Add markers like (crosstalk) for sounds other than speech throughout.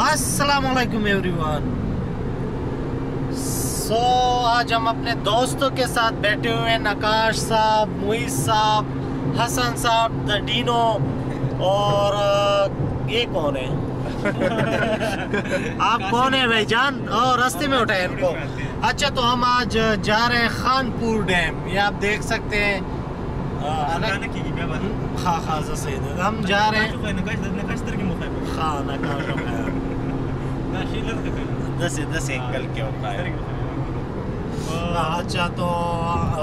السلام علیکم ایوریوان سو آج ہم اپنے دوستوں کے ساتھ بیٹھے ہوئے ہیں نکاش صاحب معیز صاحب حسن صاحب دا ڈینو اور یہ کون ہے آپ کون ہیں بھائی جان اور رستے میں اٹھائے ان کو اچھا تو ہم آج جا رہے ہیں خان پور ڈیم یہ آپ دیکھ سکتے ہیں ہم جا رہے ہیں دس دس ایکل کے ہوتا ہے۔ ہاں، اچھا تو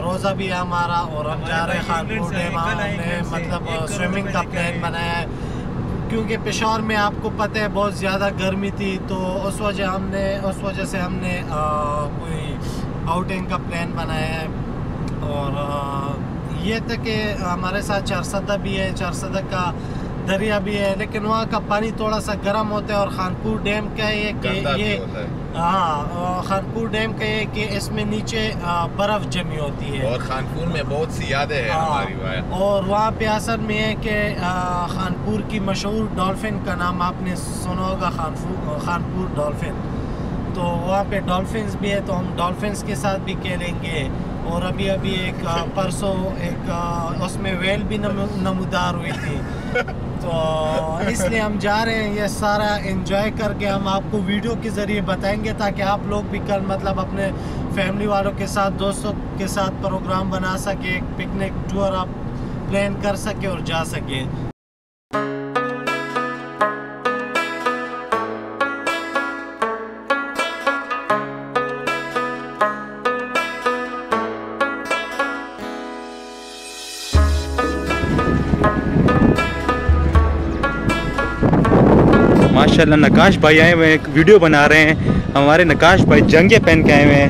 روزہ بھی ہمارا اور ہم جا رہے خانپور ڈیم ہم نے مطلب سوئمنگ کا پلان بنایا ہے۔ کیونکہ پشاور میں آپ کو پتہ ہے بہت زیادہ گرمی تھی تو اس وجہ ہم نے اس وجہ سے ہم نے کوئی آؤٹنگ کا پلان بنایا ہے۔ اور یہ تھا کہ ہمارے ساتھ چارسدہ بھی ہے۔ چارسدہ کا دریا بھی ہے لیکن وہاں کا پانی تھوڑا سا گرم ہوتا ہے اور خانپور ڈیم کا یہ کہ یہ ہاں خانپور ڈیم کا یہ کہ اس میں نیچے برف جمی ہوتی ہے۔ اور خانپور میں بہت سی یادیں ہیں ہاں، ہماری اور وہاں پہ اصل میں ہے کہ خانپور کی مشہور ڈولفن کا نام آپ نے سنا ہوگا خانپور خانپور ڈولفن۔ تو وہاں پہ ڈولفنس بھی ہے تو ہم ڈولفنس کے ساتھ بھی کھیلیں گے۔ اور ابھی ابھی ایک پرسوں ایک اس میں ویل بھی نمودار ہوئی تھی۔ (laughs) تو اس لیے ہم جا رہے ہیں یہ سارا انجوائے کر کے ہم آپ کو ویڈیو کے ذریعے بتائیں گے تاکہ آپ لوگ بھی کل مطلب اپنے فیملی والوں کے ساتھ، دوستوں کے ساتھ پروگرام بنا سکے ایک پکنک ٹور آپ پلان کر سکے اور جا سکے ماشاءاللہ نکاش بھائی آئے ہوئے ہیں ویڈیو بنا رہے ہیں۔ ہمارے نکاش بھائی جنگیں پہن کے آئے ہوئے ہیں۔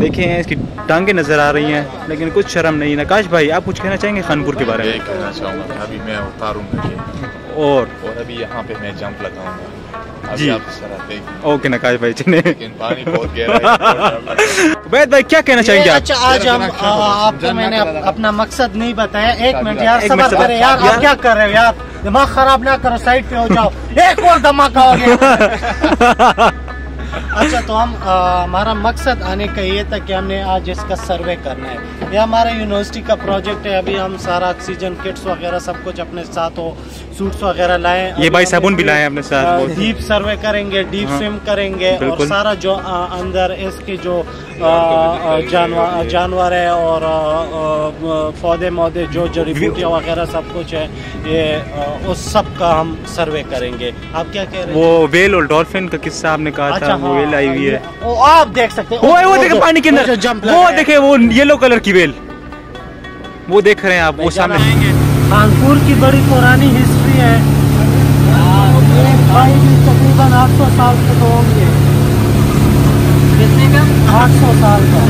دیکھیں اس کی ٹانگیں نظر آ رہی ہیں لیکن کچھ شرم نہیں۔ نکاش بھائی آپ کچھ کہنا چاہیں گے خانپور کے بارے میں؟ کہنا چاہوں گا ابھی میں اتاروں گا اور؟ اور ابھی یہاں پہ میں جمپ لگاؤں گا۔ جی۔ اوکے نکاش بھائی چلے بیت بھائی کیا کہنا چاہیں گے اچھا آج ہم آپ کو میں نے اپنا مقصد نہیں بتایا۔ ایک منٹ یار صبر کرے یار۔ آپ کیا کر رہے ہو یار؟ دماغ خراب نہ کرو، سائڈ پہ ہو جاؤ۔ ایک اور دھماکہ ہو گیا۔ اچھا تو ہم ہمارا مقصد آنے کا یہ تھا کہ ہم نے آج اس کا سروے کرنا ہے۔ یہ ہمارا یونیورسٹی کا پروجیکٹ ہے۔ ابھی ہم سارا آکسیجن کٹس وغیرہ سب کچھ اپنے ساتھ ہو سوٹس وغیرہ لائیں۔ یہ بھائی صابن بھی لائے اپنے ساتھ ہاں، ڈیپ سروے کریں گے ڈیپ سوئم ہاں۔ کریں گے اور سارا جو اندر اس کے جو جانور ہے اور پودے مودے جو جڑی بوٹیاں وغیرہ سب کچھ ہے یہ اس سب کا ہم سروے کریں گے۔ آپ کیا کہہ رہے ہیں؟ وہ ویل اور ڈولفن کا قصہ آپ نے کہا تھا اچھا، وہ ویل ہاں، آئی ہوئی ہے۔ آپ دیکھ سکتے ہیں وہ دیکھیں پانی کے اندر۔ وہ دیکھیں وہ یلو کلر کی ویل وہ دیکھ رہے ہیں آپ وہ سامنے۔ کانپور کی بڑی پرانی ہسٹری ہے۔ بھائی بھی تقریباً آٹھ سو سال کے تو ہوں گے۔ کتنے کا؟ آٹھ سو سال کا۔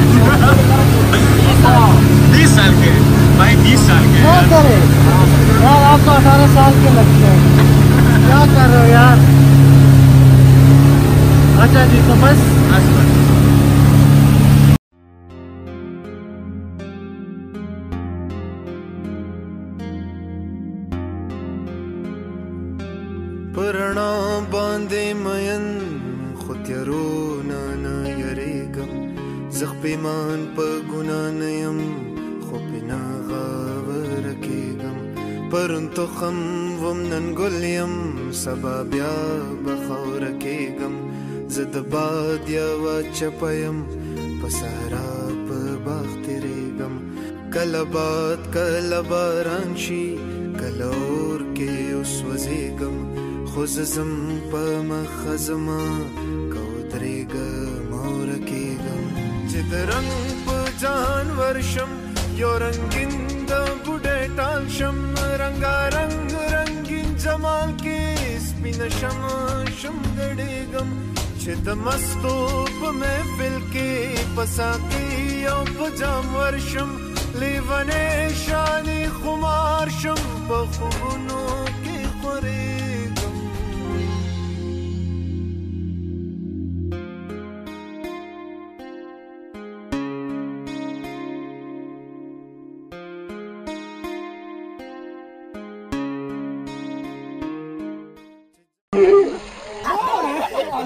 بیس سال۔ کے۔ بھائی بیس سال کے۔ کیا کرے؟ یار آپ کو اٹھارہ سال کے لگتے ہیں کیا کر رہے ہو یار؟ اچھا جی تو بس۔ پرنا باندې مین خو تیرو نه نه یریګم زخ پیمان په ګنا نه يم خو پینا غاور کېګم پرن تو خم وم نن ګلیم سبا بیا بخور کېګم زد باد یا چپیم په صحرا په باغ تیرېګم کله باد کله باران شي کله اور کې اوس وزېګم خو زم په مخزما کوترېګه مور کېګم چې درنګ په جهان ورشم یو رنگین د بډې ټال شم رنگا رنگ رنگین جمال کې سپین شم شم ګډېګم چې د مستو په محفل کې پسا کې یو پجام ورشم لیوانې شانې خمار شم په خوبونو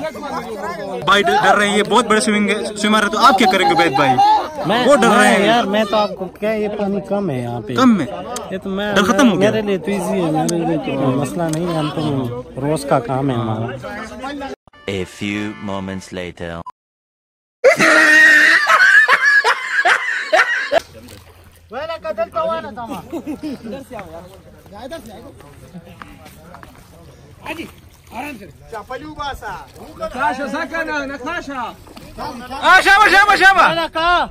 بھائی ڈر رہے ہیں یہ بہت بڑے سوئمنگ سوئمر ہے تو آپ کیا کریں گے بیت بھائی وہ ڈر رہے ہیں۔ یار میں تو آپ کو کیا یہ پانی کم ہے یہاں پہ۔ کم ہے؟ یہ تو میں ڈر ختم ہو گیا۔ میرے لیے تو ایزی ہے میرے لیے تو مسئلہ نہیں ہے ہم تو روز کا کام ہے ہمارا۔ اے فیو مومنٹس لیٹر ویلا قدر کوانا تمام ادھر سے آؤ ادھر سے آؤ اجی چپلیو باسا نقاشا سکنه نقاشا آ شابه شابه شابه نقا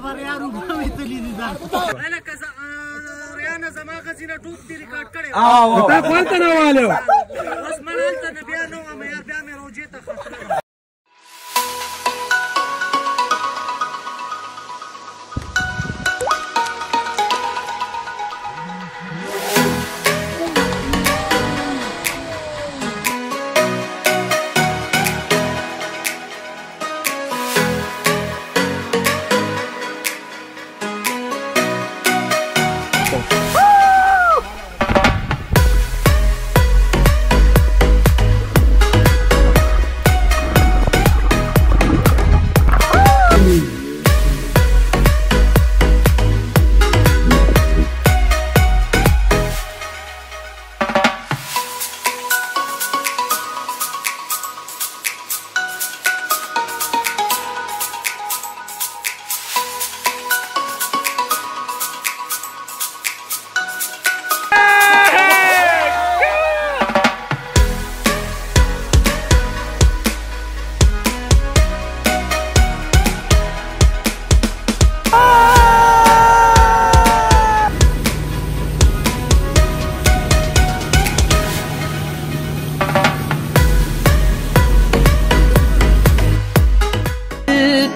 هغه ریا روبه مې تلې دي دا لکه ریا نه زما غزینه ټوپ دې ریکارډ کړې او تا خپل ته نه والو. اوس مړ ته بیا نو مې بیا مې روجې ته خطر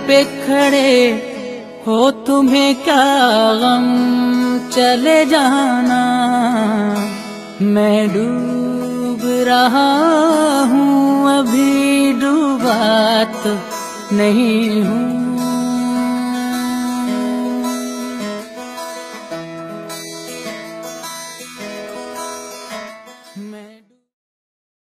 پہ کھڑے ہو تمہیں کیا غم چلے جانا میں ڈوب رہا ہوں، ابھی ڈوبا تو نہیں ہوں۔